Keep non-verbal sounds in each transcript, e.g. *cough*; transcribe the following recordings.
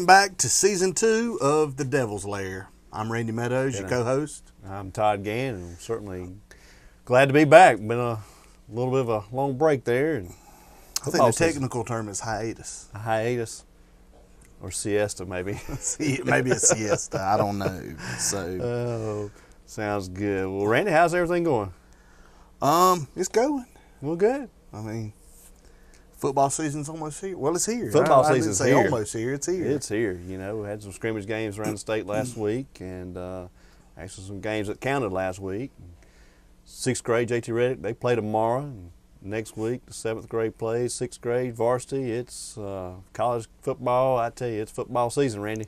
Welcome back to season two of The Devil's Lair. I'm Randy Meadows, your co-host. I'm Todd Gann, and I'm certainly glad to be back. Been a little bit of a long break there, and I think the technical term is hiatus. a hiatus or siesta maybe. *laughs* Maybe a siesta. I don't know. So, oh, sounds good. Well, Randy, how's everything going? um, it's going. Well, good. I mean, football season's almost here. Well, it's here. Football I, I season's say here. almost here. It's here. It's here. You know, we had some scrimmage games around the state last *clears throat* week, and uh, actually some games that counted last week. Sixth grade, JT Reddick, they play tomorrow. And next week, the seventh grade plays. Sixth grade, varsity. It's uh, college football. I tell you, it's football season, Randy.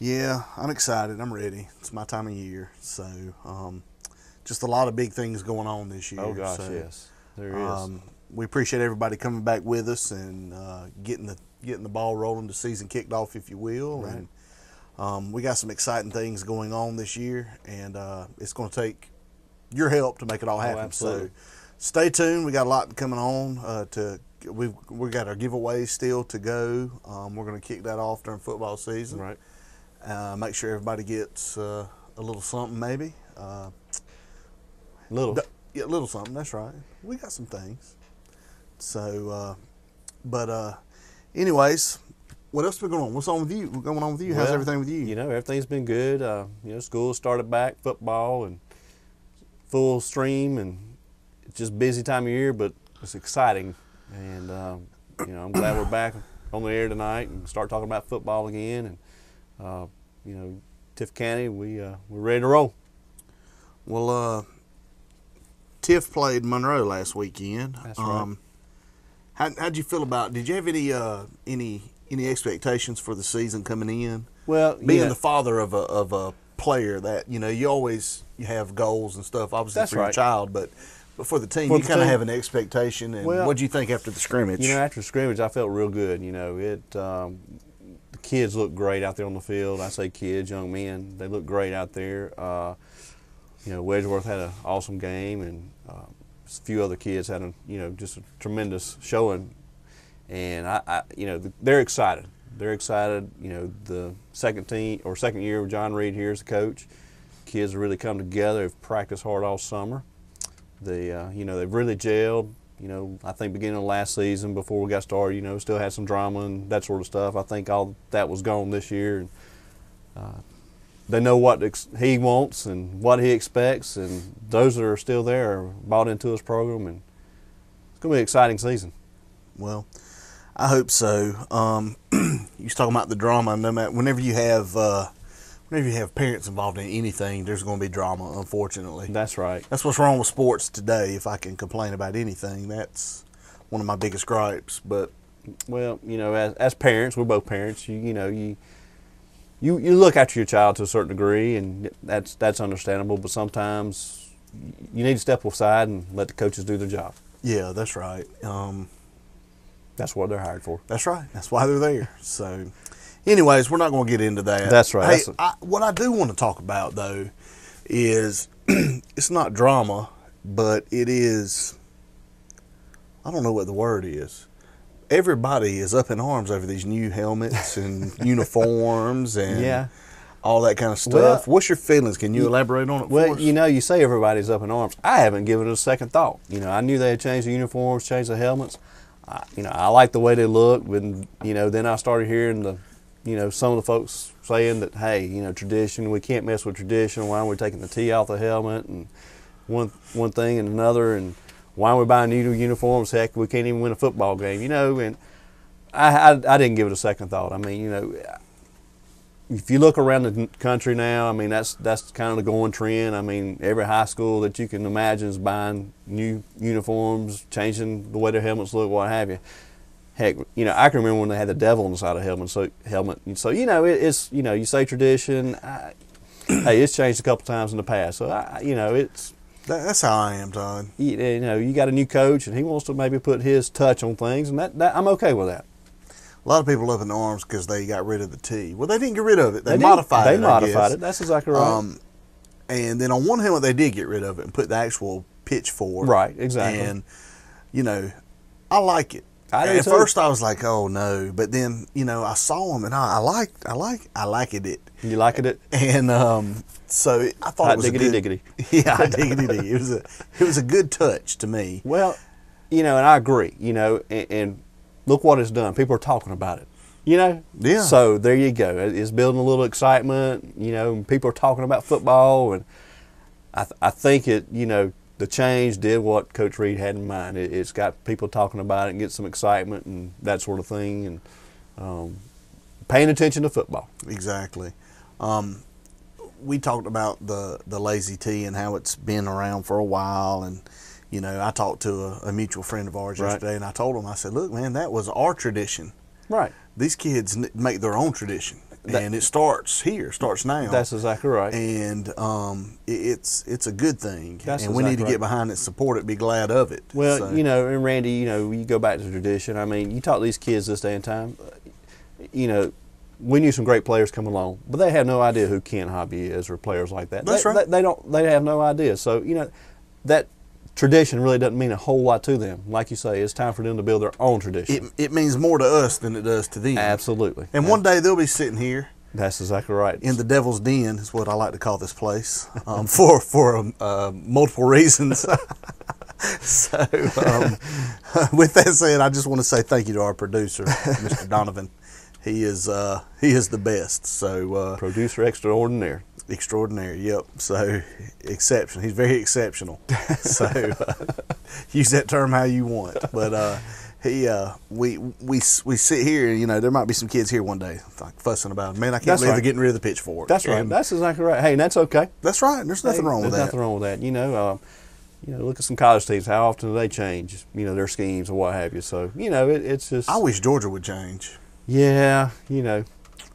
Yeah, I'm excited. I'm ready. It's my time of year. So, um, just a lot of big things going on this year. Oh gosh, so, yes, there is. Um, we appreciate everybody coming back with us and uh, getting the getting the ball rolling, the season kicked off, if you will. Right. And um, we got some exciting things going on this year, and uh, it's going to take your help to make it all Oh, happen. absolutely. So, stay tuned. We got a lot coming on. Uh, to we've we got our giveaways still to go. Um, we're going to kick that off during football season. right. Uh, make sure everybody gets uh, a little something, maybe. Uh, Little. Yeah, a little something. That's right. We got some things. So, uh, but uh, anyways, what else been going on? What's on with you? What's going on with you? How's everything with you? You know, everything's been good. Uh, you know, school started back, football and full stream, and it's just busy time of year, but it's exciting. And um, you know, I'm glad we're back on the air tonight and start talking about football again. And uh, you know, Tift County, we uh, we're ready to roll. Well, uh, Tift played Monroe last weekend. That's right. Um, how how'd you feel about? Did you have any uh, any any expectations for the season coming in? Well, Being yeah, the father of a of a player, that you know, you always you have goals and stuff. Obviously That's for your child, but but for the team, For you kind of have an expectation. And Well, what do you think after the scrimmage? You know, after the scrimmage, I felt real good. You know, it um, the kids look great out there on the field. I say kids, young men, they look great out there. Uh, you know, Wedgeworth had an awesome game, and uh, a few other kids had a you know just a tremendous showing. And I, I you know, they're excited. They're excited. You know, the second team or second year with John Reed here as the coach. Kids really come together. Have practiced hard all summer. They, uh, you know, they've really gelled. You know, I think beginning of last season, before we got started, you know, still had some drama and that sort of stuff. I think all that was gone this year. And, uh, they know what ex- he wants and what he expects, and those that are still there are bought into his program, and it's going to be an exciting season. Well, I hope so. Um, *clears throat* you was talking about the drama. No matter whenever you have uh, whenever you have parents involved in anything, there's going to be drama. Unfortunately, That's right. that's what's wrong with sports today. If I can complain about anything, that's one of my biggest gripes. But Well, you know, as, as parents, we're both parents. You, you know, you, you you look after your child to a certain degree, and that's that's understandable. But sometimes you need to step aside and let the coaches do their job. yeah, that's right. Um, That's what they're hired for. That's right. That's why they're there. So, anyways, we're not going to get into that. That's right. Hey, That's a- I, what I do want to talk about though is *clears throat* it's not drama, but it is. I don't know what the word is. Everybody is up in arms over these new helmets and *laughs* uniforms and Yeah. all that kind of stuff. Well, What's your feelings? Can you elaborate on it? Well, you know, you say everybody's up in arms. I haven't given it a second thought. You know, I knew they had changed the uniforms, changed the helmets. I, you know, I like the way they look. When you know, then I started hearing the, you know, some of the folks saying that, hey, you know, tradition, we can't mess with tradition. Why are we taking the T off the helmet and one one thing and another and why are we buying new uniforms? Heck, we can't even win a football game. You know, and I, I, I didn't give it a second thought. I mean, you know, if you look around the country now, I mean that's that's kind of the going trend. I mean every high school that you can imagine is buying new uniforms, changing the way their helmets look, what have you. Heck, you know I can remember when they had the devil on the side of helmet. So helmet, so you know it, it's you know you say tradition. I, hey, it's changed a couple times in the past. So I, you know it's That, that's how I am, Todd. you, you know you got a new coach and he wants to maybe put his touch on things, and that, that I'm okay with that. A lot of people up in arms because they got rid of the T. Well, they didn't get rid of it. They, did- modified They it. I modified it. That's exactly right. Um, and then on one helmet they did get rid of it and put the actual pitchfork. Right, exactly. And you know, I like it. I At too. first, I was like, "Oh no," but then you know I saw them and I, I like, I like, I liked it, You liking it? *laughs* and um, so I thought Hot it was diggity a good, diggity. *laughs* Yeah, hot diggity diggity. It was a, it was a good touch to me. Well, you know, and I agree. You know, and, and look what it's done. People are talking about it. You know. Yeah. So there you go. It's building a little excitement. You know, and people are talking about football, and I, th- I think it. You know, the change did what Coach Reed had in mind. It, it's got people talking about it and get some excitement and that sort of thing, and um, paying attention to football. Exactly. Um, we talked about the the lazy T and how it's been around for a while, and you know, I talked to a, a mutual friend of ours Right. yesterday, and I told him, I said, "Look, man, that was our tradition. Right. These kids make their own tradition, That- and it starts here, starts now. That's exactly right. and um, it, it's it's a good thing, That's and we need to exactly get behind it, support it, be glad of it. Well, So- you know, and Randy, you know, you go back to tradition. I mean, you talk to these kids this day and time. You know, we knew some great players coming along, but they had no idea who Ken Hobby is or players like that. That's they, right. They, they don't. They have no idea. So you know, that tradition really doesn't mean a whole lot to them. Like you say, it's time for them to build their own tradition. it it means more to us than it does to them. Absolutely. And one day they'll be sitting here That's exactly right. in the Devil's Den is what I like to call this place um, *laughs* for for um, uh, multiple reasons. *laughs* so, um, *laughs* with that said, I just want to say thank you to our producer, Mr. Donovan. He is uh, *laughs* he is the best. So uh, Producer extraordinaire. extraordinary. Yep. So exceptional. He's very exceptional. *laughs* so uh, use that term how you want. But uh, he uh, we we we sit here. You know, there might be some kids here one day like fussing about. Man, I can't That's believe right. they're getting rid of the pitchfork. That's right. And That's exactly right. Hey, and that's okay. that's right. There's nothing Hey, wrong with there's that. nothing wrong with that. You know, uh, you know, look at some college teams. How often do they change? You know, their schemes or what have you. So you know, it, it's just. I wish Georgia would change yeah, you know,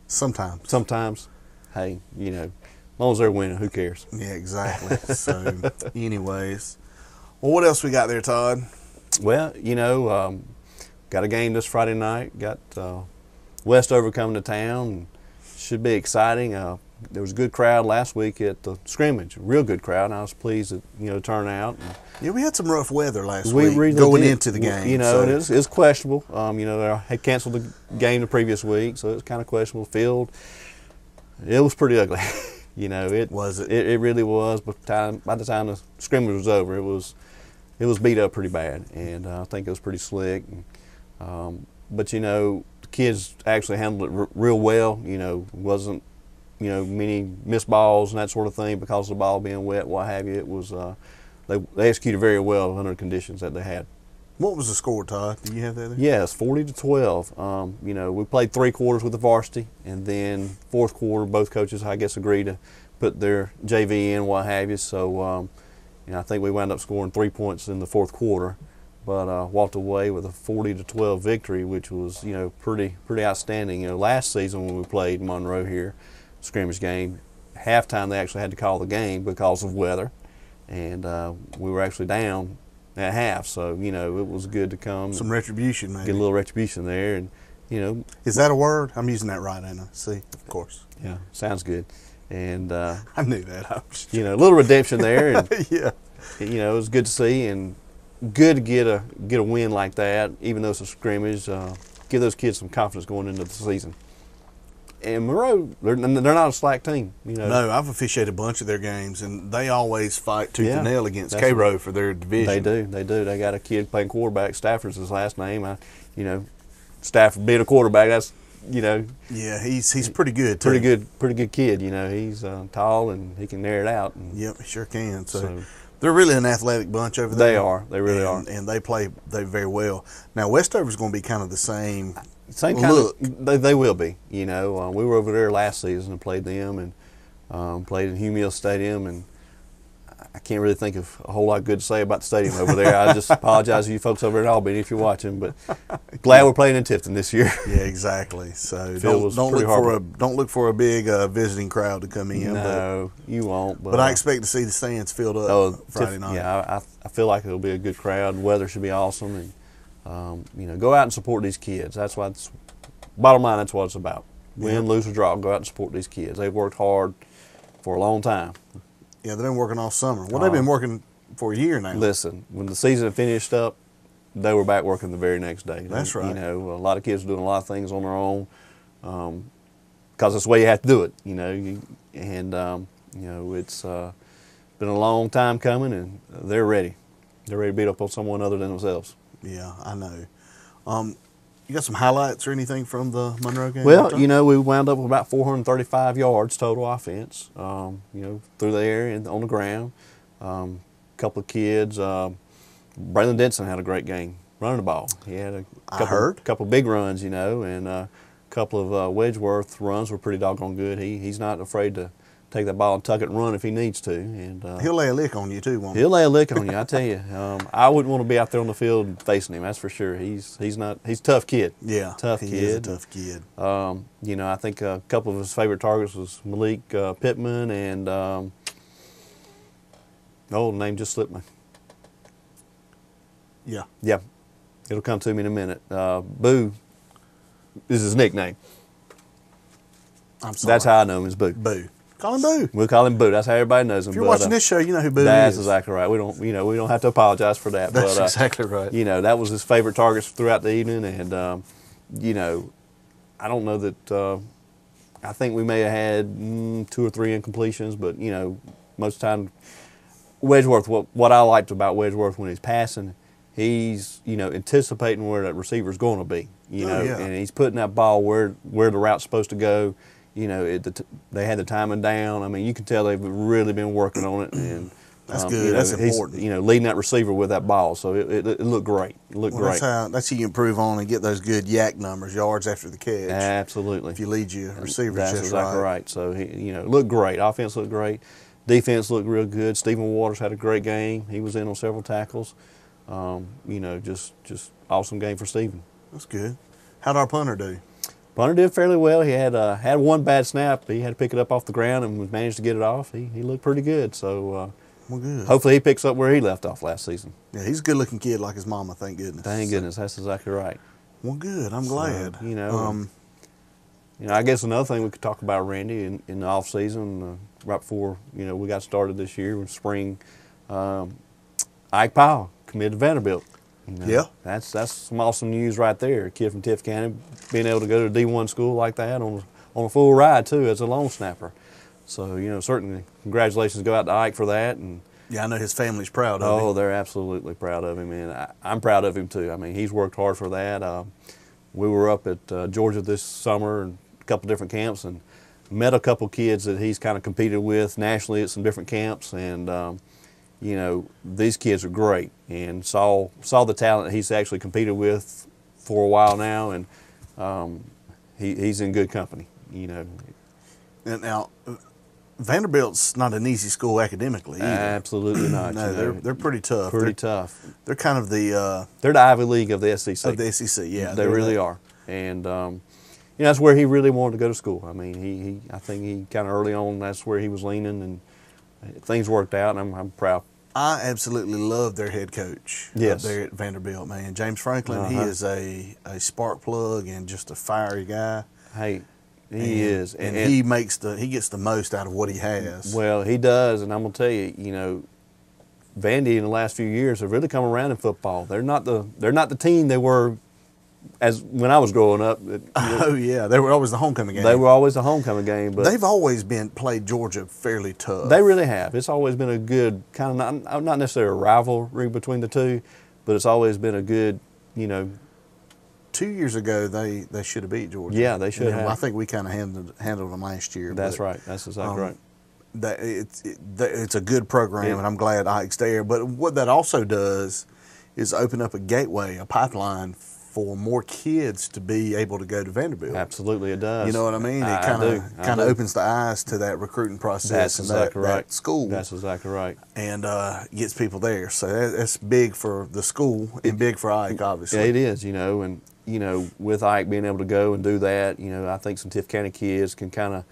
sometimes. sometimes, hey, you know, as long as they're winning, who cares? Yeah, exactly. so, *laughs* anyways, well, what else we got there, Todd? Well, you know, um, got a game this Friday night. Got uh, Westover coming to town. Should be exciting. Uh, there was a good crowd last week at the scrimmage. A real good crowd. And I was pleased that you know turn out. And Yeah, we had some rough weather last we week going did. into the game. You know, so- it is it's questionable. Um, you know, they had canceled the game the previous week, so it was kind of questionable. Field, it was pretty ugly. *laughs* you know, it Was it? It, it really was. But time by the time the scrimmage was over, it was it was beat up pretty bad, and uh, I think it was pretty slick. And, um, but you know, the kids actually handled it r- real well. You know, wasn't you know many missed balls and that sort of thing because of the ball being wet, what have you. It was uh, they they executed very well under the conditions that they had. What was the score, Todd? Do you have that there? Yes, forty to twelve. Um, you know, we played three quarters with the varsity, and then fourth quarter, both coaches, I guess, agreed to put their JV in, what have you. So, um, you know, I think we wound up scoring three points in the fourth quarter, but uh, walked away with a forty to twelve victory, which was you know pretty pretty outstanding. You know, last season when we played Monroe here, scrimmage game, halftime they actually had to call the game because of weather, and uh, we were actually down at half. So you know, it was good to come Some retribution, maybe. get a little retribution there, and you know, Is that a word? I'm using that right, ain't I? See, of course. yeah, sounds good, and uh, *laughs* I knew that. *laughs* I was- you know, a little redemption there, and *laughs* yeah. you know, it was good to see, and good to get a get a win like that, even though it's a scrimmage. Uh, give those kids some confidence going into the season. And Monroe, they're, they're not a slack team, you know. No, I've officiated a bunch of their games, and they always fight tooth Yeah, and nail against Cairo for their division. They do, they do. They got a kid playing quarterback. Stafford's his last name. I, you know, Stafford being a quarterback, that's you know Yeah, he's he's pretty good. Too. pretty good, pretty good kid. You know, he's uh, tall and he can narrow it out. And Yep, he sure can. So, So- they're really an athletic bunch over there. They are. They really and, are. and they play they very well. Now Westover's going to be kind of the same. Same kind Look. of. They, they will be. You know, uh, we were over there last season and played them, and um, played in Mills Stadium, and I can't really think of a whole lot good to say about the stadium over there. I just *laughs* apologize to you folks over at Albany if you're watching, but glad we're playing in Tifton this year. Yeah, exactly. So *laughs* don't, don't look for a don't look for a big uh, visiting crowd to come in. But, no, you won't. But, but I expect to see the stands filled up Oh, Friday Tif- night. Yeah, I, I, I feel like it'll be a good crowd. Weather should be awesome, and um, you know, go out and support these kids. That's what. It's, bottom line, that's what it's about. Win, Yeah. lose or draw, go out and support these kids. They've worked hard for a long time. Yeah, they've been working all summer. Well, they've been Oh. working for a year now. Listen, when the season finished up, they were back working the very next day. That's right. You know, a lot of kids are doing a lot of things on their own because that's the way you have to do it. You know, and um, you know it's uh, been a long time coming, and they're ready. They're ready to beat up on someone other than themselves. Yeah, I know. Um, you got some highlights or anything from the Monroe game? Well, you know, we wound up with about 435 yards total offense. Um, you know, through the air and on the ground. A um, couple of kids. Um, Braylon Denson had a great game running the ball. He had a I couple, couple big runs, you know, and a couple of uh, Wedgeworth runs were pretty doggone good. He he's not afraid to take that ball and tuck it and run if he needs to. And uh, he'll lay a lick on you too, won't he? He'll lay a lick on you, I tell you. *laughs* Um, I wouldn't want to be out there on the field facing him. That's for sure. He's he's not he's a tough kid. Yeah, tough he kid. is a tough kid. Um, you know, I think a couple of his favorite targets was Malik uh, Pittman and um, oh, the name just slipped me. Yeah, Yeah, it'll come to me in a minute. Uh, Boo is his nickname. I'm sorry. That's how I know him as Boo. Boo. Call him Boo. We'll call him Boo. That's how everybody knows him. If you're but, watching uh, this show, you know who Boo That's is. That's exactly right. We don't, you know, we don't have to apologize for that. That's but, uh, exactly right. You know, that was his favorite targets throughout the evening, and um, you know, I don't know that. Uh, I think we may have had mm, two or three incompletions, but you know, most of the time, Wedgeworth. What what I liked about Wedgeworth when he's passing, he's you know anticipating where that receiver's going to be. You Oh, know, yeah. and he's putting that ball where where the route's supposed to go. You know, it, the t- they had the timing down. I mean, you can tell they've really been working on it, and *clears throat* That's um, good. You know, That's important. You know, leading that receiver with that ball, so it, it, it looked great. It looked Well, great. that's how that's how you improve on and get those good YAC numbers, yards after the catch. Absolutely. If you lead your receiver, That's just exactly right. right. So he, you know, looked great. Offense looked great. Defense looked real good. Stephen Waters had a great game. He was in on several tackles. Um, you know, just just awesome game for Stephen. That's good. How'd our punter do? Bunner did fairly well. He had uh, had one bad snap. He had to pick it up off the ground and managed to get it off. He, he looked pretty good. So uh, Well, good. hopefully he picks up where he left off last season. Yeah, he's a good-looking kid, like his mama. Thank goodness. Thank So- goodness. That's exactly right. Well, good. I'm glad. you know, um, You know, I guess another thing we could talk about Randy in, in the off season, uh, right before you know we got started this year in spring, um, Ike Powell committed to Vanderbilt. You know, Yeah. that's that's some awesome news right there. A kid from Tift County being able to go to a D one school like that on on a full ride too as a long snapper. So you know, certainly congratulations go out to Ike for that, and yeah, I know his family's proud of Oh, him. they're absolutely proud of him, and I, I'm proud of him too. I mean, he's worked hard for that. Uh, we were up at uh, Georgia this summer, and a couple different camps, and met a couple kids that he's kind of competed with nationally at some different camps, and um, you know, these kids are great, and saw saw the talent he's actually competed with for a while now, and um, he, he's in good company. You know, And now, Vanderbilt's not an easy school academically either. absolutely not. no, you they're they're pretty tough. pretty they're, tough. they're kind of the uh, They're the Ivy League of the SEC. of the SEC. Yeah, they really the- are, and um, you know that's where he really wanted to go to school. I mean, he, he I think he kind of early on that's where he was leaning, and things worked out, and I'm, I'm proud. I absolutely love their head coach Yes. up there at Vanderbilt, man. James Franklin, he Uh-huh. is a, a spark plug and just a fiery guy. Hey, he and, is, and, he makes the he gets the most out of what he has. well he does, and I'm gonna tell you, you know, Vandy in the last few years have really come around in football. They're not the they're not the team they were as when I was growing up. *laughs* It- oh yeah, they were always the homecoming game. They were always the homecoming game, but They've always been played Georgia fairly tough. They really have. It's always been a good kind of not not necessarily a rivalry between the two, but it's always been a good, you know, Two years ago, they, they should have beat Georgia. Yeah, they should And have. I think we kind of handled handled them last year. that's but, right. That's exactly um, right. That it's it, it's a good program, Yeah. and I'm glad Ike's there. But what that also does is open up a gateway, a pipeline for more kids to be able to go to Vanderbilt. Absolutely, it does. You know what I mean? It kind of kind of opens the eyes to that recruiting process That's and exactly that, right. that school, That's exactly right. and uh, gets people there. So that, that's big for the school and big for Ike, obviously. Yeah, it is. You know, and you know, with Ike being able to go and do that, you know, I think some Tift County kids can kind of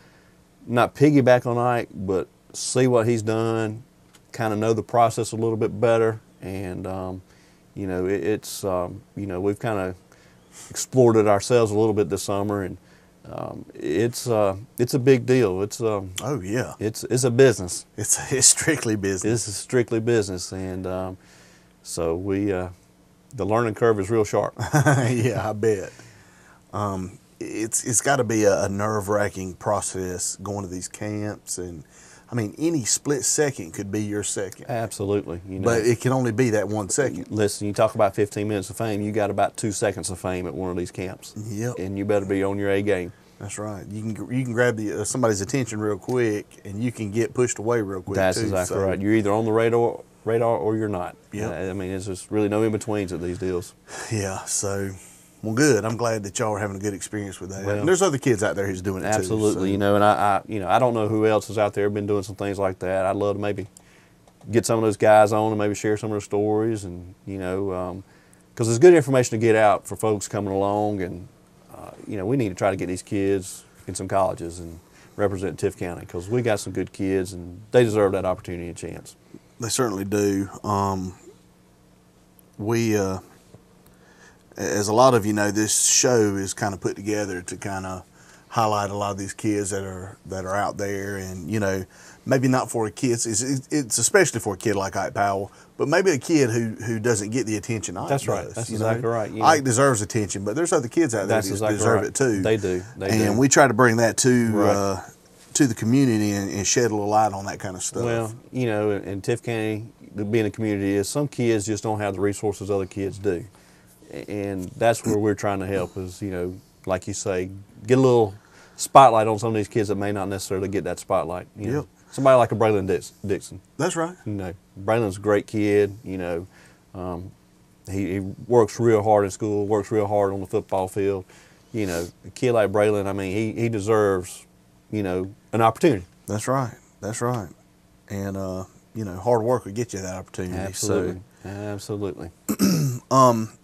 not piggyback on Ike, but see what he's done, kind of know the process a little bit better, and um, you know, it, it's um, you know, we've kind of explored it ourselves a little bit this summer, and um, it's uh, it's a big deal. It's um, Oh yeah, it's it's a business. it's *laughs* it's strictly business. Is strictly business, and um, so we uh, the learning curve is real sharp. *laughs* yeah, I bet. Um, it's it's got to be a, a nerve wracking process going to these camps, and I mean, any split second could be your second, Absolutely. You know, but it can only be that one second. listen, you talk about 15 minutes of fame. You got about two seconds of fame at one of these camps. Yep. And you better be on your A game. That's right. You can you can grab the uh, somebody's attention real quick, and you can get pushed away real quick. That's too, exactly so- right. You're either on the radar, radar or you're not. Yep. I I mean, it's just really no in betweens at these deals. Yeah. So, well, good. I'm glad that y'all are having a good experience with that. Well- and there's other kids out there who's doing it Absolutely. too. so- You know, and I, I, you know, I don't know who else is out there been doing some things like that. I'd love to maybe get some of those guys on and maybe share some of their stories, and you know, because it's good information to get out for folks coming along, and uh, you know, we need to try to get these kids in some colleges and represent Tift County because we got some good kids and they deserve that opportunity and chance. They certainly do. Um, we, uh, as a lot of you know, this show is kind of put together to kind of highlight a lot of these kids that are that are out there, and you know, maybe not for a kid. It's, it's especially for a kid like Ike Powell, but maybe a kid who who doesn't get the attention Ike That's right. does, That's you know? exactly right. You Ike deserves attention, but there's other kids out there That's that exactly deserve right. it too. They do. They and do. we try to bring that to Right. uh, to the community and, and shed a little light on that kind of stuff. Well, you know, in, in Tift County, being a community is some kids just don't have the resources other kids do, and that's where we're trying to help. Is you know, like you say, get a little spotlight on some of these kids that may not necessarily get that spotlight. You know, Yep. somebody like a Braylon Dix, Dixon. that's right. You know, Braylon's a great kid. You know, um, he, he works real hard in school, works real hard on the football field. You know, a kid like Braylon, I mean, he, he deserves, you know, an opportunity. That's right. That's right. And uh, you know, hard work will get you that opportunity. Absolutely, absolutely. So, *clears throat*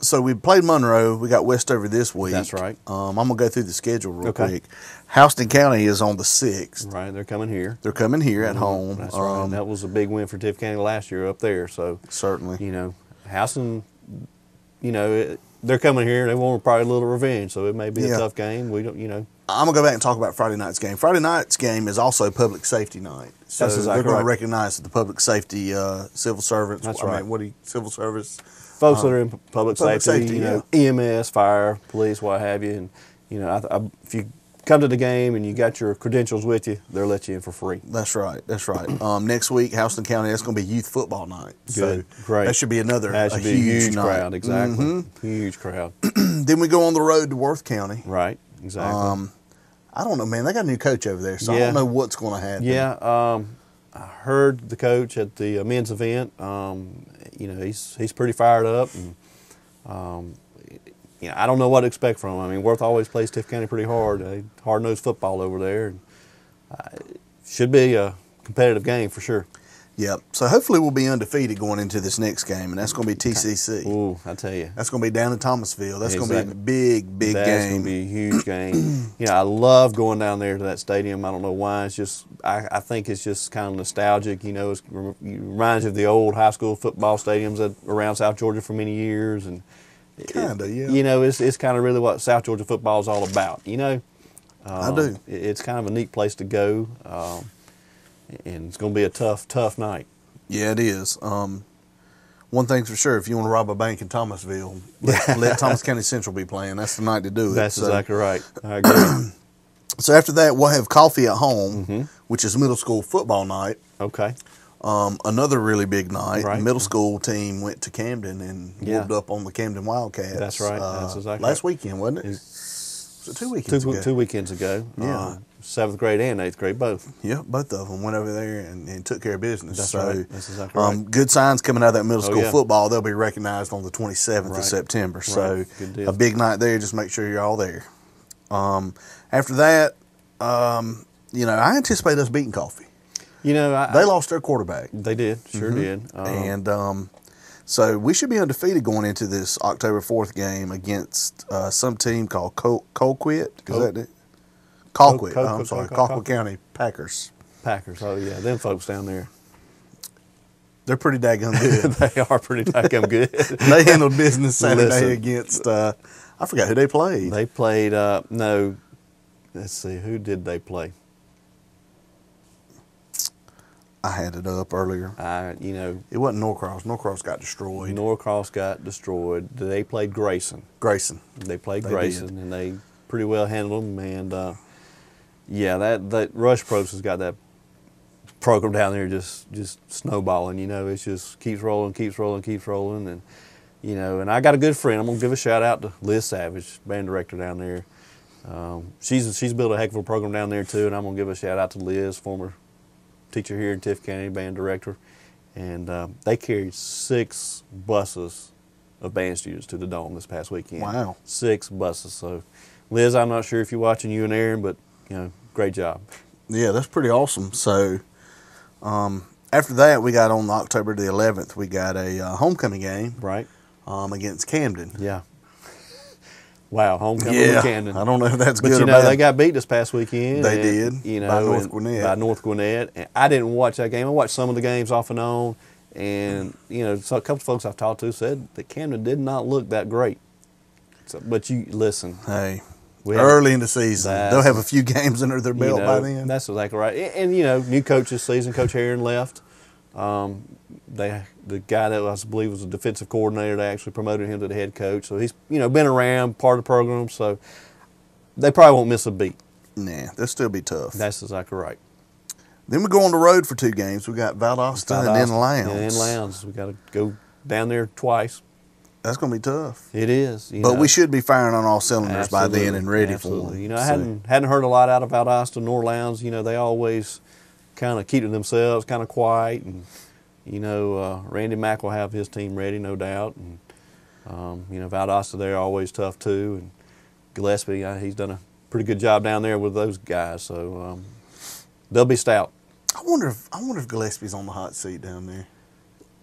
so we played Monroe. We got Westover this week. That's right. Um, I'm gonna go through the schedule real Okay. quick. Houston County is on the sixth. Right, they're coming here. They're coming here at home. That's right. Um, That was a big win for Tift County last year up there. So, certainly. you know, Houston, you know, it, they're coming here. They want probably a little revenge. So it may be Yeah. a tough game. We don't, you know. I'm gonna go back and talk about Friday night's game. Friday night's game is also public safety night. So That's exactly they're going right. to recognize the public safety uh, civil servants. That's I mean, right. what do you, civil service? Folks Um, that are in public, public safety, safety, you know, EMS, fire, police, what have you, and you know, I, I, if you come to the game and you got your credentials with you, they'll let you in for free. That's right. That's right. *clears throat* Um, next week, Houston County, that's going to be youth football night. Good. So Great. That should be another That should be huge, huge crowd. Exactly, Mhm. huge crowd. *clears throat* Then we go on the road to Worth County. right, exactly. Um, I don't know, man. They got a new coach over there, so I don't know what's going to happen. Yeah, um, I heard the coach at the uh, men's event. Um, you know, he's he's pretty fired up, and um, you know, I don't know what to expect from him. I mean, Worth always plays Tift County pretty hard. They hard nosed football over there. And, uh, should be a competitive game for sure. Yep. So hopefully we'll be undefeated going into this next game, and that's going to be TCC. Ooh, I tell you, That's going to be down in Thomasville. That's going to be a Exactly. big, big that's game. gonna be a huge game. *clears throat* you know, I love going down there to that stadium. I don't know why. It's just I, I think it's just kind of nostalgic. You know, it's, it reminds you of the old high school football stadiums that around South Georgia for many years, and Kinda, yeah. You know, it's it's kind of really what South Georgia football is all about. You know, I do. Um, it- it's kind of a neat place to go, um, and it's going to be a tough, tough night. Yeah, it is. Um, one thing's for sure: if you want to rob a bank in Thomasville, *laughs* let, let Thomas County Central be playing. That's the night to do it. That's so, exactly right. I agree. *clears throat* so after that, we'll have Coffee at home, Mm-hmm. which is middle school football night. okay. Um, another really big night. Right. Middle school team went to Camden and Yeah. up on the Camden Wildcats. That's right. That's uh, exactly last weekend, wasn't it? Was it two weekends Two, ago? two weekends ago. Yeah. uh, seventh grade and eighth grade both. Yep, both of them went over there and, and took care of business. That's so, right. That's exactly um, right. good signs coming out of that middle Oh, school yeah. football. They'll be recognized on the 27th of September. So, Right. Deal. a big night there. Just make sure you're all there. Um, after that, um, you know, I anticipate us beating Coffee. You know, I, They lost their quarterback. they did, sure did. Um, and um, so we should be undefeated going into this October 4th game against uh, some team called Col- Colquitt. Is Col- that it? Colquitt. Col- oh, I'm sorry. Col- Colquitt County Packers. Packers. Oh yeah, them folks down there. They're pretty daggone *laughs* good. they are pretty damn *laughs* good. they handled business Saturday Listen. against, uh, I forgot who they played. they played. Uh, no, let's see, who did they play? I had it up earlier. I, you know, It wasn't Norcross. Norcross got destroyed. Norcross got destroyed. They played Grayson. Grayson. They played They Grayson, did. and they pretty well handled them. And uh, yeah, that that Rush Propst has got that program down there just just snowballing. You know, it just keeps rolling, keeps rolling, keeps rolling, and you know. And I got a good friend. I'm gonna give a shout out to Liz Savage, band director down there. Um, she's she's built a heck of a program down there too, and I'm gonna give a shout out to Liz, former teacher here in Tift County, band director, and um, they carried six buses of band students to the dome this past weekend. Wow. Six buses. So, Liz, I'm not sure if you're watching you and Aaron, but you know, great job. Yeah, that's pretty awesome. So, um, after that, we got on October the 11th, we got a uh, homecoming game Right? um, against Camden. Yeah. Wow, homecoming yeah, Camden. I don't know if that's But good you or know they got beat this past weekend. They and, did, You know by North Gwinnett. By North Gwinnett. And I didn't watch that game. I watched some of the games off and on, and you know, so a couple of folks I've talked to said that Camden did not look that great. So, but you listen, hey, we early in the season, they'll have a few games under their you belt by then. That's exactly right. And, and, you know, new coach this season, Coach Herron left. Um, they the guy that I believe was a defensive coordinator. They actually promoted him to the head coach. So he's you know been around, part of the program. So they probably won't miss a beat. Nah, they'll still be tough. That's exactly right. then we go on the road for two games. We got Valdosta and then Lowndes. And then Lowndes. We got to go down there twice. That's going to be tough. It is. You But know. we should be firing on all cylinders by then and ready absolutely. for them. You know, I hadn't hadn't heard a lot out of Valdosta nor Lowndes. You know, they always kind of keep to themselves, kind of quiet, and you know, uh, Randy Mack will have his team ready, no doubt, and um, you know, Valdosta they're always tough too, and Gillespie uh, he's done a pretty good job down there with those guys, so um, they'll be stout. I wonder if I wonder if Gillespie's on the hot seat down there.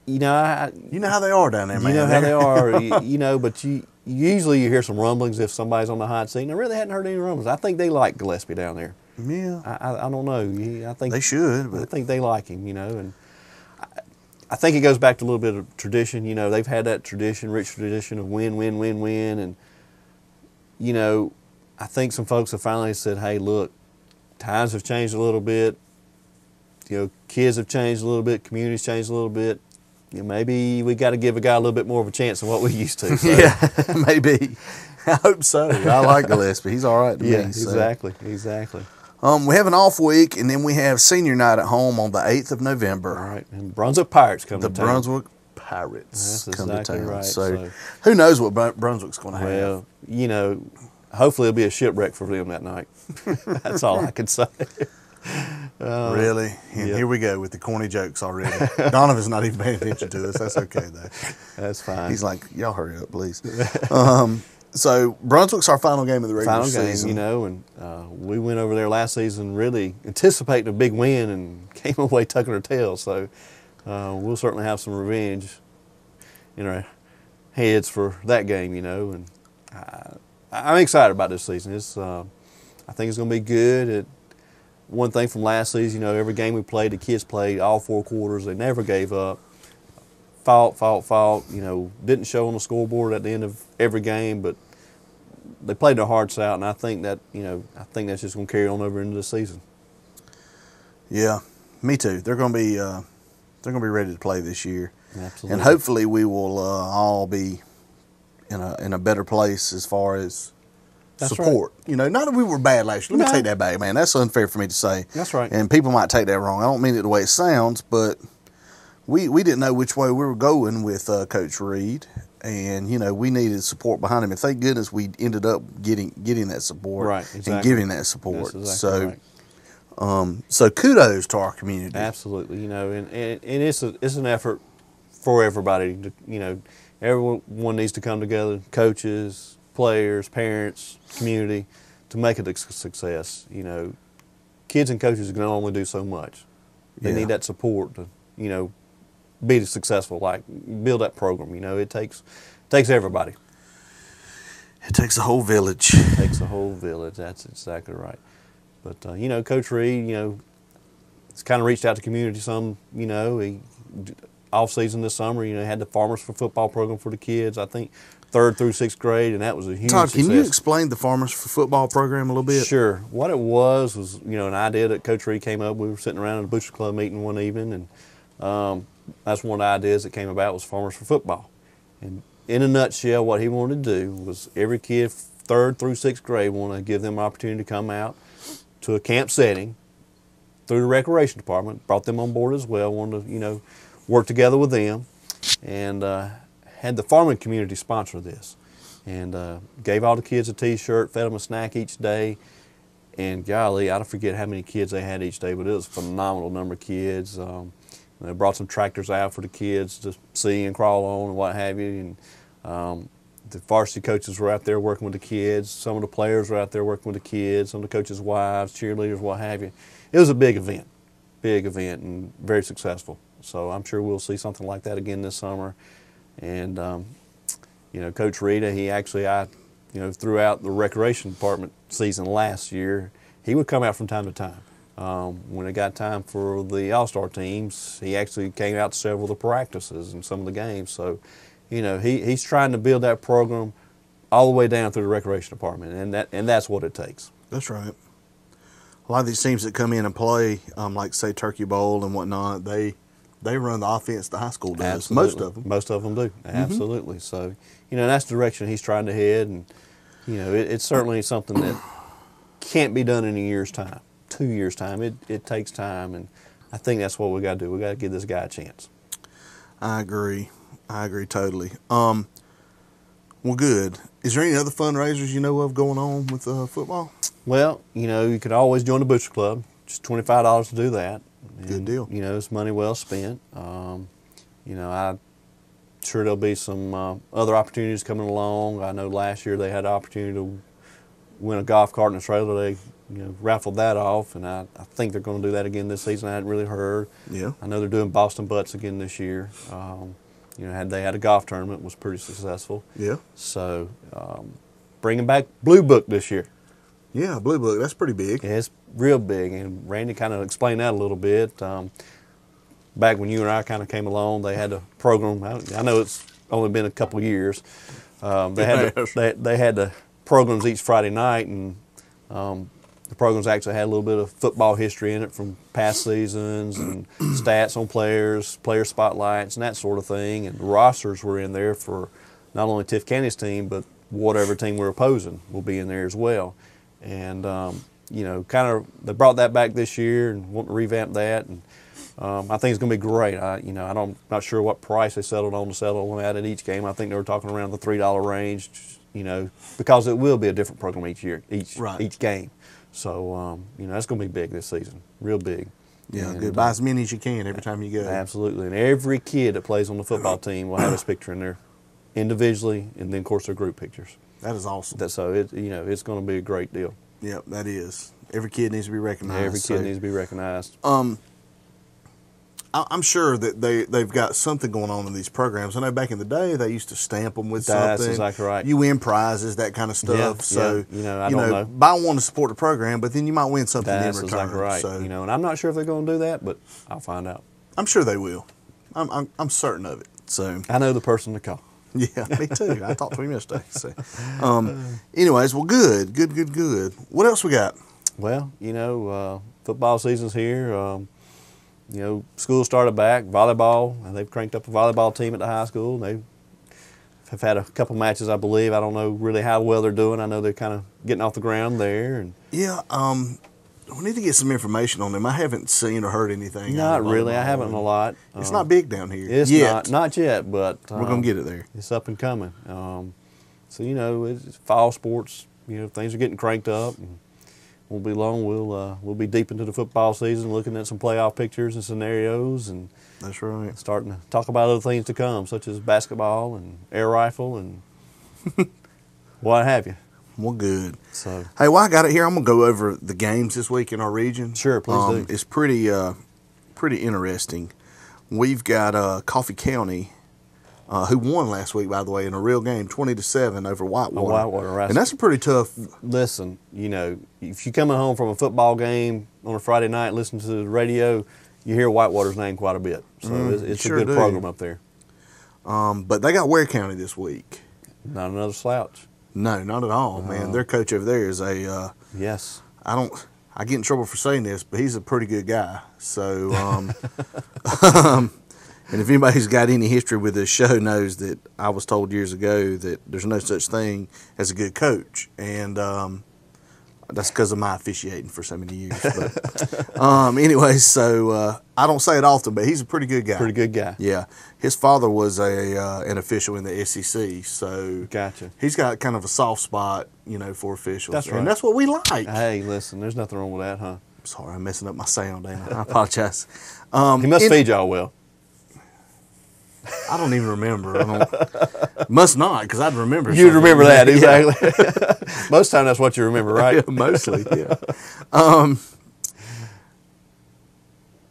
You know, I, You know how they are down there, man. you know how they *laughs* They're- you, you know, but you usually you hear some rumblings if somebody's on the hot seat. And I really hadn't heard any rumblings. I think they like Gillespie down there. yeah, I, I, I don't know. I think they should, I think they like him, you know, and I, I think it goes back to a little bit of tradition. You know, they've had that tradition, rich tradition of win, win, win, win, and you know, I think some folks have finally said, "Hey, look, times have changed a little bit. You know, kids have changed a little bit, communities changed a little bit. You know, maybe we got to give a guy a little bit more of a chance than what we used to." *laughs* So, yeah, *laughs* maybe. I hope so. I like Gillespie. He's all right to yeah, me. so. exactly, exactly. Um, we have an off week, and then we have senior night at home on the eighth of November. right, and Brunswick Pirates come The to town. Brunswick Pirates That's come exactly to town. right, So, so- who knows what Brunswick's going to have? Well, you know, hopefully it'll be a shipwreck for them that night. *laughs* That's all I can say. Really? And yeah. here we go with the corny jokes already. *laughs* Donovan's not even paying attention to us. That's okay though. That's fine. He's like, y'all hurry up, please. um, so Brunswick's our final game of the regular final game, season. you know, and uh, we went over there last season really anticipating a big win and *laughs* came away tucking our tails. So uh, we'll certainly have some revenge in our heads for that game, you know. And uh, I'm excited about this season. It's, uh, I think it's going to be good. It, one thing from last season, you know, every game we played, the kids played all four quarters. They never gave up. Fought, fought, fought. You know, didn't show on the scoreboard at the end of every game, but they played their hearts out, and I think that you know, I think that's just going to carry on over into the season. Yeah, me too. They're going to be uh, they're going to be ready to play this year, Absolutely. and hopefully we will uh, all be in a in a better place as far as That's support. You know, not that we were bad last year. Let me take that back, man. That's unfair for me to say. That's right. And people might take that wrong. I don't mean it the way it sounds, but we we didn't know which way we were going with uh, Coach Reed, and you know we needed support behind him. And thank goodness we ended up getting getting that support Right, exactly. and giving that support. Exactly so right. um, so kudos to our community. Absolutely, you know, and, and, and it's a, it's an effort for everybody. To, you know, everyone needs to come together: coaches, players, parents, community, to make it a success. You know, kids and coaches can only do so much. They Yeah. need that support to, you know, be successful. Like build that program. You know, it takes takes everybody. It takes a whole village. It takes a whole village. That's exactly right. But uh, you know, Coach Reed, you know, has kind of reached out to community some. You know, he off season this summer. You know, had the Farmers for Football program for the kids. I think third through sixth grade, and that was a huge Todd, success. can you explain the Farmers for Football program a little bit? Sure. What it was was, you know, an idea that Coach Reed came up. We were sitting around at a Butcher Club meeting one evening, and um, that's one of the ideas that came about was Farmers for Football. And in a nutshell, what he wanted to do was every kid, third through sixth grade, wanted to give them an opportunity to come out to a camp setting through the recreation department. Brought them on board as well. Wanted to, you know, work together with them, and uh, had the farming community sponsor this, and uh, gave all the kids a T-shirt, fed them a snack each day, and golly, I don't forget how many kids they had each day, but it was a phenomenal number of kids. Um, they brought some tractors out for the kids to see and crawl on and what have you, and um, the varsity coaches were out there working with the kids. Some of the players were out there working with the kids. Some of the coaches' wives, cheerleaders, what have you. It was a big event, big event, and very successful. So I'm sure we'll see something like that again this summer. And um, you know, Coach Rita, he actually, I, you know, throughout the recreation department season last year, he would come out from time to time. Um, when it got time for the All Star teams, he actually came out to several of the practices and some of the games. So, you know, he, he's trying to build that program all the way down through the recreation department, and that and that's what it takes. That's right. A lot of these teams that come in and play, um, like say Turkey Bowl and whatnot, they they run the offense the high school does. Most of them. Most of them do. Absolutely. So, you know, that's the direction he's trying to head, and you know, it, it's certainly something that can't be done in a year's time, two years' time. It it takes time, and I think that's what we got to do. We got to give this guy a chance. I agree. I agree totally. Um, well, good. Is there any other fundraisers you know of going on with uh, football? Well, you know, you could always join the Butcher Club. Just twenty five dollars to do that. Good deal. You know, it's money well spent. Um, you know, I'm sure there'll be some uh, other opportunities coming along. I know last year they had the opportunity to win a golf cart and a trailer. They you know raffled that off, and I, I think they're going to do that again this season. I hadn't really heard. Yeah. I know they're doing Boston Butts again this year. Um, you know, had they had a golf tournament was pretty successful. Yeah. So um, bringing back Blue Book this year. Yeah, Blue Book. That's pretty big. Yeah, it's real big, and Randy kind of explained that a little bit. Um, back when you and I kind of came along, they had a program. I, I know it's only been a couple years. Um, they had the, *laughs* they, they had the programs each Friday night, and um, the programs actually had a little bit of football history in it from past seasons and *clears throat* stats on players, player spotlights, and that sort of thing. And the rosters were in there for not only Tift County's team, but whatever team we're opposing will be in there as well. And um, you know, kind of they brought that back this year and want to revamp that. And um, I think it's going to be great. I, you know, I don't not sure what price they settled on to settle them at at each game. I think they were talking around the three dollar range. You know, because it will be a different program each year, each Right. each game. So um, you know, that's going to be big this season, real big. Yeah, And, good. uh, Buy as many as you can every time you go. Absolutely, and every kid that plays on the football team will have his picture in there, individually, and then of course their group pictures. That is awesome. That so it you know it's going to be a great deal. Yep, that is. Every kid needs to be recognized. Every kid so- needs to be recognized. Um, I- I'm sure that they they've got something going on in these programs. I know back in the day they used to stamp them with That's something. exactly right. You win prizes, that kind of stuff. Yeah, so yeah. You know, I don't know. buy one to support the program, but then you might win something That's in return. exactly right. So You know, and I'm not sure if they're going to do that, but I'll find out. I'm sure they will. I'm, I'm I'm certain of it. So I know the person to call. *laughs* yeah, me too. I talked to him yesterday. So, um, anyways, well, good, good, good, good. What else we got? Well, you know, uh, football season's here. Um, you know, school started back. Volleyball, and they've cranked up a volleyball team at the high school. They have had a couple matches, I believe. I don't know really how well they're doing. I know they're kind of getting off the ground there, and Yeah, um, we need to get some information on them. I haven't seen or heard anything. not really. I haven't a lot. It's Um, not big down here. It's yet. not not yet, but We're gonna um, get it there. It's up and coming. Um, so you know, it's, it's fall sports. You know, things are getting cranked up. And won't be long. We'll uh, we'll be deep into the football season, looking at some playoff pictures and scenarios, and That's right. starting to talk about other things to come, such as basketball and air rifle and *laughs* what have you. Well, good. So Hey, while I got it here, I'm gonna go over the games this week in our region. Sure, please um, do. It's pretty, uh, pretty interesting. We've got uh, Coffee County, uh, who won last week, by the way, in a real game, twenty to seven over Whitewater. Whitewater, right. And that's a pretty tough. listen, you know, if you're coming home from a football game on a Friday night, listen to the radio, you hear Whitewater's name quite a bit. So Mm, it's, it's sure a good do. program up there. Um, but they got Ware County this week. Not another slouch. No, not at all, man. Their coach over there is a. Uh, Yes. I don't. I get in trouble for saying this, but he's a pretty good guy. So, um, um, *laughs* *laughs* and if anybody's got any history with this show, knows that I was told years ago that there's no such thing as a good coach, and um, that's because of my officiating for so many years. But *laughs* um, anyway, so uh, I don't say it often, but he's a pretty good guy. Pretty good guy. Yeah, his father was a uh, an official in the SEC, so Gotcha. he's got kind of a soft spot, you know, for officials. That's right. and that's what we like. Hey, listen, there's nothing wrong with that, huh? Sorry, I'm messing up my sound, ain't I? I apologize. *laughs* Um, He must feed y'all well. I don't even remember. I don't, must not, because I'd remember. You'd something. remember that, *laughs* Yeah. exactly. *laughs* Most time that's what you remember, right? *laughs* Yeah, mostly, yeah. Um,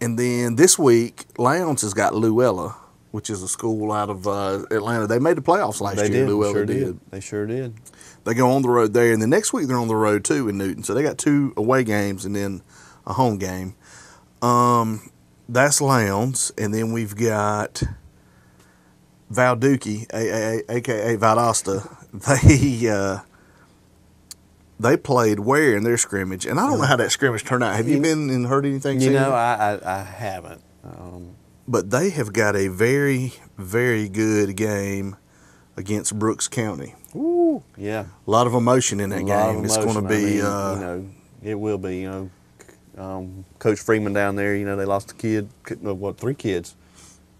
and then this week, Lowndes has got Luella, which is a school out of uh, Atlanta. They made the playoffs last they year. did. Luella sure did. did. They sure did. They go on the road there, and the next week they're on the road too in Newton. So they got two away games and then a home game. Um, that's Lowndes, and then we've got Valduki, a- a- a- aka Valdosta. They uh, they played where in their scrimmage, and I don't know how that scrimmage turned out. Have you been and heard anything? You know. I, I, I haven't. Um, but they have got a very very good game against Brooks County. ooh, yeah. A lot of emotion in that lot game. It's going to emotion. I be. mean, uh, you know, it will be. You know, um, Coach Freeman down there. You know, they lost a kid. uh, What three kids?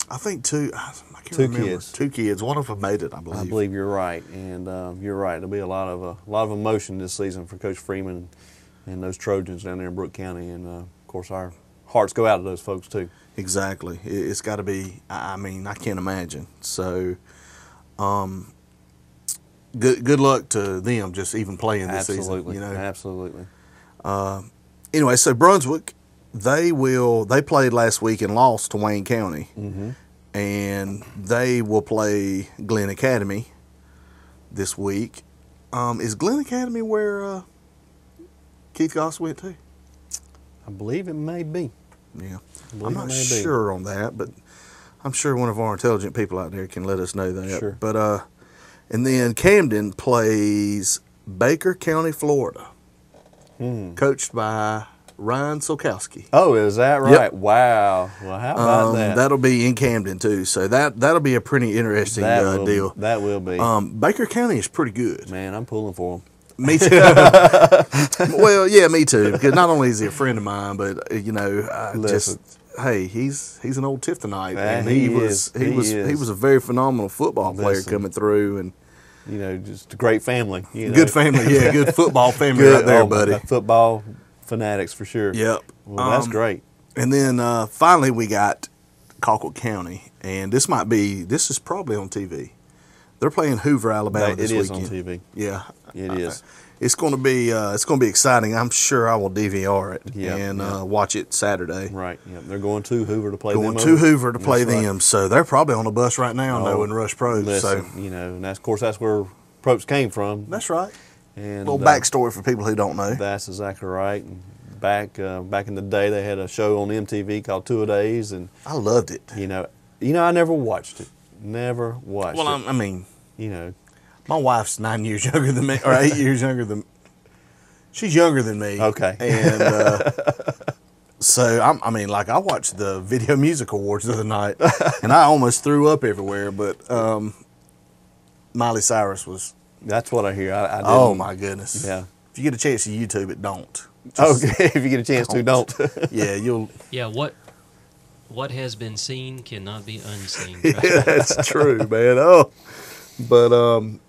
I think two. I can't Two remember. kids. Two kids. One of them made it, I believe. I believe you're right, and um, you're right. There'll be a lot of uh, a lot of emotion this season for Coach Freeman and those Trojans down there in Brook County, and uh, of course our hearts go out to those folks too. Exactly. It, it's got to be. I mean, I can't imagine. So, um, good good luck to them. Just even playing this Absolutely, season. You know. absolutely. Anyway, so Brunswick, they will. They played last week and lost to Wayne County, Mm-hmm. and they will play Glynn Academy this week. Um, is Glynn Academy where uh, Keith Goss went to? I believe it may be. Yeah. I'm not may be. sure on that, but I'm sure one of our intelligent people out there can let us know that. Sure. But uh, and then Camden plays Baker County, Florida, Hmm. coached by Ryan Solkowski. Oh, is that right? Wow. Well, how about Um, that? That'll be in Camden too, so that that'll be a pretty interesting That uh, will, deal. That will be. Um, Baker County is pretty good. Man, I'm pulling for him. Me *laughs* too. well, yeah, me too. Because not only is he a friend of mine, but uh, you know, I Listen. just hey, he's he's an old Tiftonite, Yeah, and he he, was he, He was he was a very phenomenal football player Listen. coming through, and You know, just a great family. You know. good family, yeah, good *laughs* football family Good, right there, oh, buddy. Football fanatics for sure. Yep. Well, that's Um, great. And then uh, finally, we got Colquitt County, and this might be this is probably on TV. They're playing Hoover, Alabama It this is on. TV. Yeah, It Uh, is. It's going to be uh, it's going to be exciting. I'm sure I will DVR it Yeah, and yeah. Uh, watch it Saturday. Right. Yeah. They're going to Hoover to play Going them to over. Hoover to play That's right. them, so they're probably on the bus right now, Oh, knowing Rush Propst. Listen, So you know, and that's, of course that's where Propst came from. that's right. And little uh, backstory for people who don't know. That's exactly right. And Back uh, back in the day, they had a show on MTV called Two a Days, and I loved it. you know, you know, I never watched it. Never watched Well, it. I'm, I mean, you know, my wife's nine years younger than me, or eight *laughs* years younger than. She's younger than me. Okay. And uh, *laughs* so I'm, I mean, like I watched the Video Music Awards the other night, and I almost threw up everywhere. But um, Miley Cyrus was. That's what I hear. I, I Oh my goodness. Yeah. If you get a chance to YouTube it, don't. Just- *laughs* Okay, if you get a chance to, don't. Yeah, you'll. *laughs* Yeah, what what has been seen cannot be unseen. *laughs* Yeah, that's true, man. Oh, but um,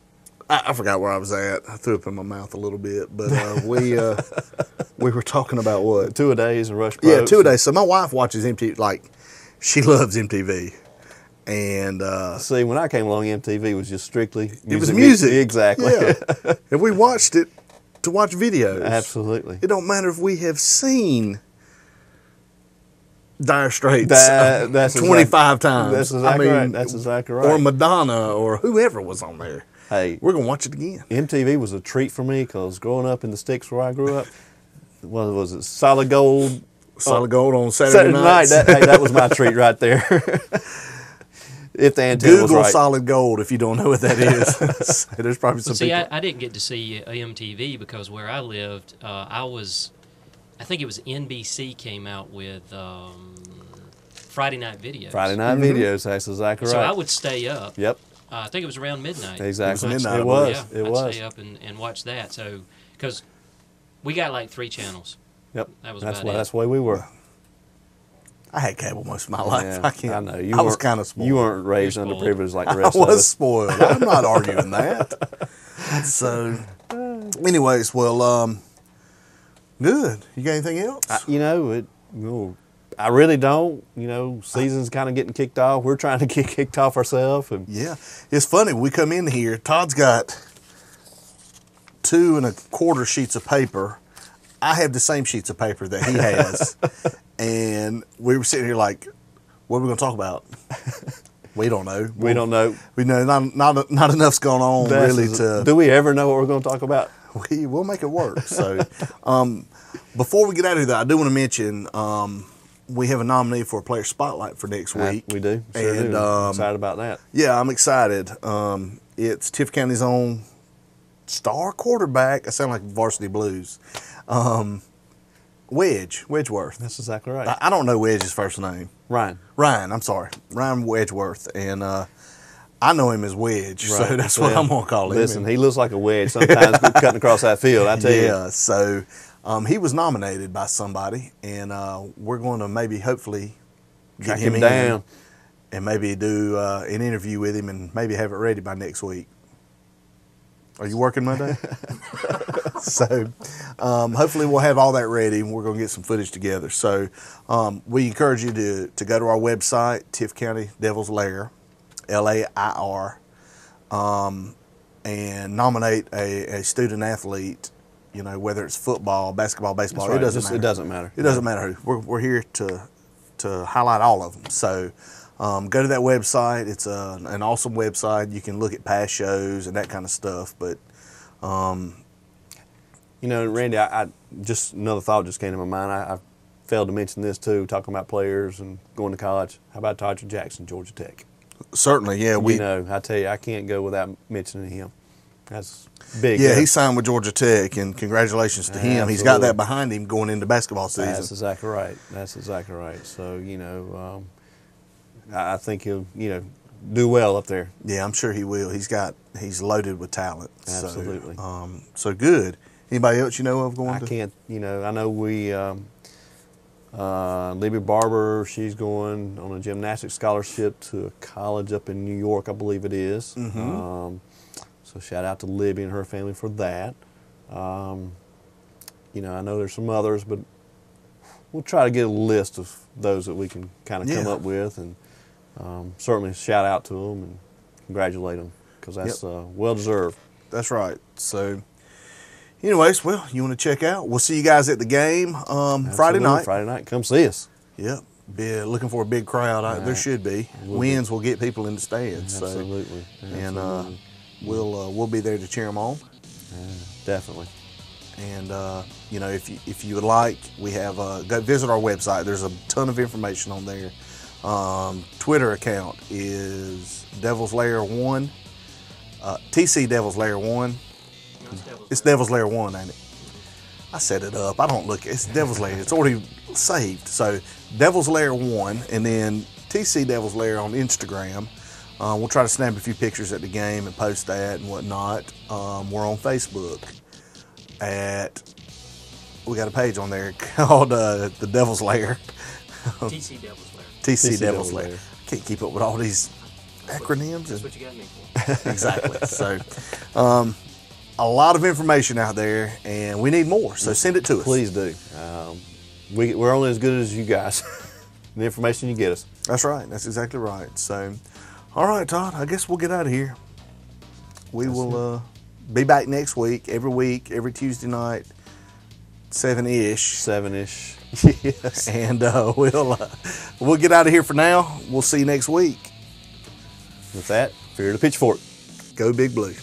I, I forgot where I was at. I threw up in my mouth a little bit, but uh, we uh, we were talking about what? two a days and rush. Yeah, two a day. So my wife watches MTV. Like, she loves MTV, and uh, See, when I came along, MTV was just strictly it was music. Exactly. Yeah, *laughs* and we watched it to watch videos. Absolutely. It don't matter if we have seen Dire Straits That- that's exact- 25 times. That's exactly right. That's exactly right. Or Madonna or whoever was on there. Hey, We're going to watch it again. MTV was a treat for me because growing up in the sticks where I grew up, what was it? Solid Gold Solid gold on Saturday, Saturday night, that, hey, that was my treat right there. *laughs* if the antenna was Google right. solid gold if you don't know what that is. *laughs* *laughs* There's probably some Well, see, people. I, I didn't get to see uh, MTV because where I lived, uh, I was, I think it was NBC came out with um, Friday night videos. Friday night Mm-hmm. videos, that's exactly So. I would stay up. yep, Uh, I think it was around midnight. exactly. midnight, it was. Yeah, it I'd was. stay up and, and watch that. So, because we got like three channels. Yep. That was that's about why. it. That's the way we were. I had cable most of my life. Yeah, *laughs* I can't. I know. You I was kind of spoiled. You weren't raised You're spoiled. underprivileged like the I rest of was spoiled. I'm not arguing that. *laughs* So, anyways, well, um, good. You got anything else? I, you know, it. Know, I really don't. You know, season's kind of getting kicked off. We're trying to *laughs* get kicked off ourselves, and Yeah, it's funny. We come in here. Todd's got two and a quarter sheets of paper. I have the same sheets of paper that he has, *laughs* and we were sitting here like, "What are we going to talk about?" We don't know. we don't know. We know not not not enough's going on That's- really to. do we ever know what we're going to talk about? we will make it work. So, um, before we get out of here, I do want to mention um, we have a nominee for a player spotlight for next week. we do. Sure and do. um, excited about that. yeah, I'm excited. Um, it's Tift County's own star quarterback. I sound like Varsity Blues. Um, Wedge Wedgeworth. That's exactly right. I, I don't know Wedge's first name. Ryan. Ryan. I'm sorry, Ryan Wedgeworth, and uh, I know him as Wedge, so Right. that's what I'm gonna call him. Listen, he looks like a wedge *laughs* sometimes cutting across that field. I tell you. yeah, so um, he was nominated by somebody, and uh, we're going to maybe, hopefully, get Track him, him in down. and maybe do uh, an interview with him, and maybe have it ready by next week. Are you working Monday? *laughs* so, um, hopefully, we'll have all that ready, and we're going to get some footage together. So, um, we encourage you to to go to our website, Tift County Devil's Lair, L A I R, um, and nominate a, a student athlete. You know, whether it's football, basketball, baseball, right. it doesn't Just- matter. it doesn't matter. It doesn't matter who. We're, we're here to to highlight all of them. So um, go to that website. It's a, an awesome website. You can look at past shows and that kind of stuff. But You know, Randy, I, I just another thought just came to my mind. I, I failed to mention this too, talking about players and going to college. How about Tadric Jackson, Georgia Tech? certainly, yeah, we you know, I tell you, I can't go without mentioning him. That's big. yeah he signed with Georgia Tech, and congratulations to him. He's got that behind him going into basketball season. That's exactly right. That's exactly right. So you know, um, I think he'll you know do well up there. Yeah, I'm sure he will. He's got he's loaded with talent. Absolutely. So, um, so good. Anybody else you know of going I to? can't. You know, I know we. Um, uh, Libby Barber, she's going on a gymnastics scholarship to a college up in New York, I believe it is. Mhm. Um, so shout out to Libby and her family for that. Um, you know, I know there's some others, but we'll try to get a list of those that we can kind of come up with, and um, certainly shout out to them and congratulate them because that's uh, well deserved. That's right. So, anyways, well, you want to check out? We'll see you guys at the game um, Friday night. Friday night, come see us. Yep. Be looking for a big crowd. I, there should be. Will be. Winds will get people in the stands. So, Absolutely. and uh, we'll uh, we'll be there to cheer them on. Yeah, definitely. And uh, you know, if you if you would like, we have uh, go visit our website. There's a ton of information on there. Um, Twitter account is Devil's Lair One, uh, TC Devil's Lair One. It's Devil's Lair One, ain't it? I set it up. I don't look. It. It's Devil's Lair. It's already saved. So Devil's Lair One, and then TC Devil's Lair on Instagram. Uh, we'll try to snap a few pictures at the game and post that and whatnot. Um, we're on Facebook at. We got a page on there *laughs* called uh, the Devil's Lair. TC Devil's Lair. TC, TC Devil's Devil's Lair. Lair. Can't keep up with all these acronyms. That's and- what you got me for. exactly. So, um, a lot of information out there, and we need more. So send it to us. Please do. Um, we, we're only as good as you guys. *laughs* the information you get us. That's right. That's exactly right. So, all right, Todd. I guess we'll get out of here. We will uh, be back next week. Every week, every Tuesday night, seven ish, Seven ish. Yes. *laughs* and uh, we'll uh, we'll get out of here for now. We'll see you next week. With that, fear the pitchfork. Go Big Blue.